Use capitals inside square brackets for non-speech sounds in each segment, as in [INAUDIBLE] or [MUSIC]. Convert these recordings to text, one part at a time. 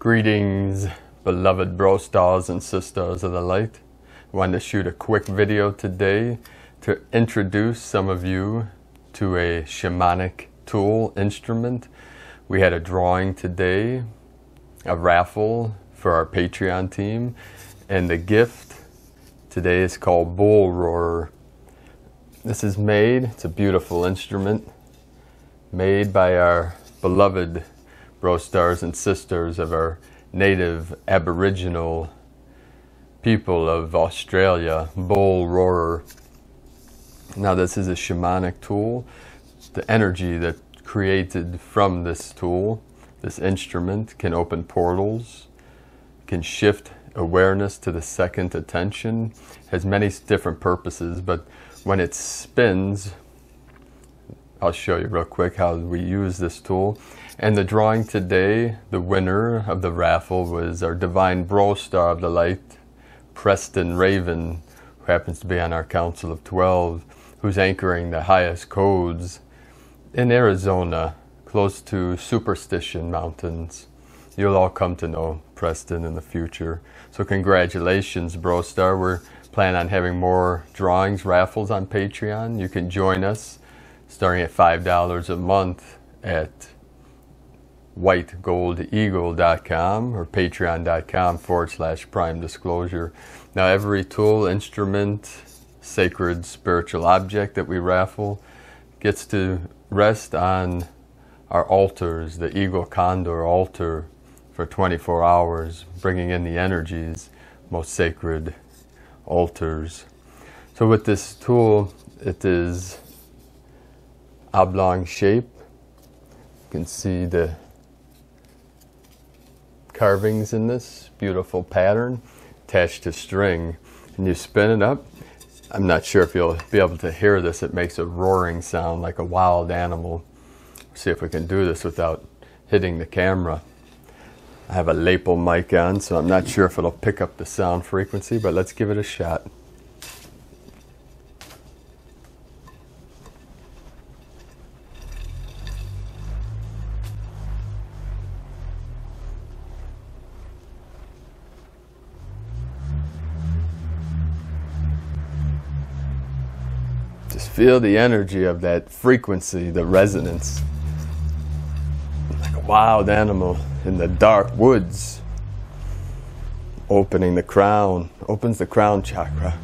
Greetings, beloved bro stars and sisters of the light. Wanted to shoot a quick video today to introduce some of you to a shamanic tool instrument. We had a drawing today, a raffle for our Patreon team, and the gift today is called Bull Roarer. This is made, it's a beautiful instrument, made by our beloved bro stars and sisters of our native Aboriginal people of Australia, Bull Roarer. Now, this is a shamanic tool. The energy that created from this tool, this instrument, can open portals, can shift awareness to the second attention, has many different purposes, but when it spins, I'll show you real quick how we use this tool. And the drawing today, the winner of the raffle was our Divine Bro Star of the Light, Preston Raven, who happens to be on our Council of 12 who's anchoring the highest codes in Arizona, close to Superstition Mountains. You'll all come to know Preston in the future. So congratulations, BroStar. We're planning on having more drawings, raffles on Patreon. You can join us starting at $5 a month at whitegoldeagle.com or patreon.com forward slash prime disclosure. Now, every tool, instrument, sacred spiritual object that we raffle gets to rest on our altars, the Eagle Condor altar, for 24 hours, bringing in the energies, most sacred altars. So with this tool, it is oblong shape. You can see the carvings in this beautiful pattern attached to string. And you spin it up I'm not sure if you'll be able to hear this. It makes a roaring sound like a wild animal. See if we can do this without hitting the camera. I have a lapel mic on, so I'm not sure if it'll pick up the sound frequency, but let's give it a shot. Just feel the energy of that frequency, the resonance. Like a wild animal in the dark woods. Opening the crown, opens the crown chakra.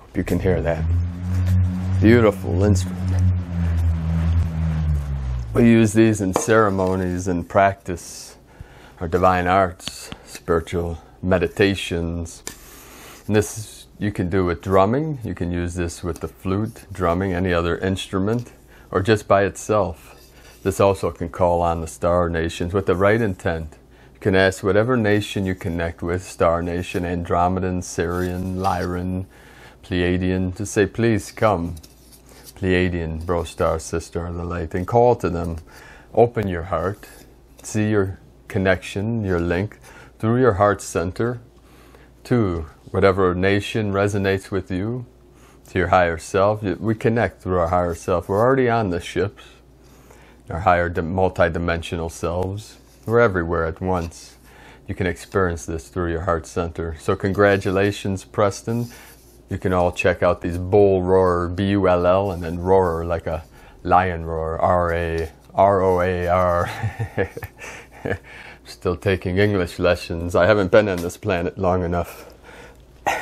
Hope you can hear that. Beautiful instrument. We use these in ceremonies and practice our divine arts, spiritual meditations. And this you can do with drumming. You can use this with the flute, drumming, any other instrument, or just by itself. This also can call on the star nations with the right intent. You can ask whatever nation you connect with, star nation, Andromedan, Sirian, Lyran, Pleiadian, to say, please come. Pleiadian, bro star, sister of the light, and call to them. Open your heart. See your connection, your link through your heart center to whatever nation resonates with you, to your higher self. We connect through our higher self. We're already on the ships, our higher multi-dimensional selves. We're everywhere at once. You can experience this through your heart center. So congratulations, Preston. You can all check out these bull roar, B-U-L-L, and then roar like a lion roar, R-A, R-O-A-R. [LAUGHS] Still taking English lessons. I haven't been on this planet long enough. [LAUGHS]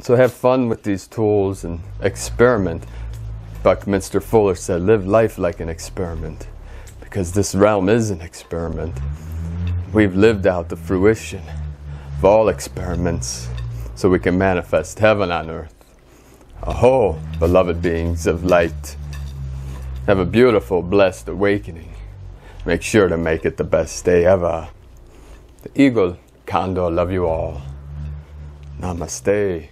so have fun with these tools and experiment. Buckminster Fuller said, live life like an experiment because this realm is an experiment. We've lived out the fruition of all experiments so we can manifest heaven on earth. Aho, beloved beings of light. Have a beautiful, blessed awakening. Make sure to make it the best day ever. The Eagle Condor love you all. Namaste.